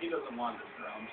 he doesn't want the drums.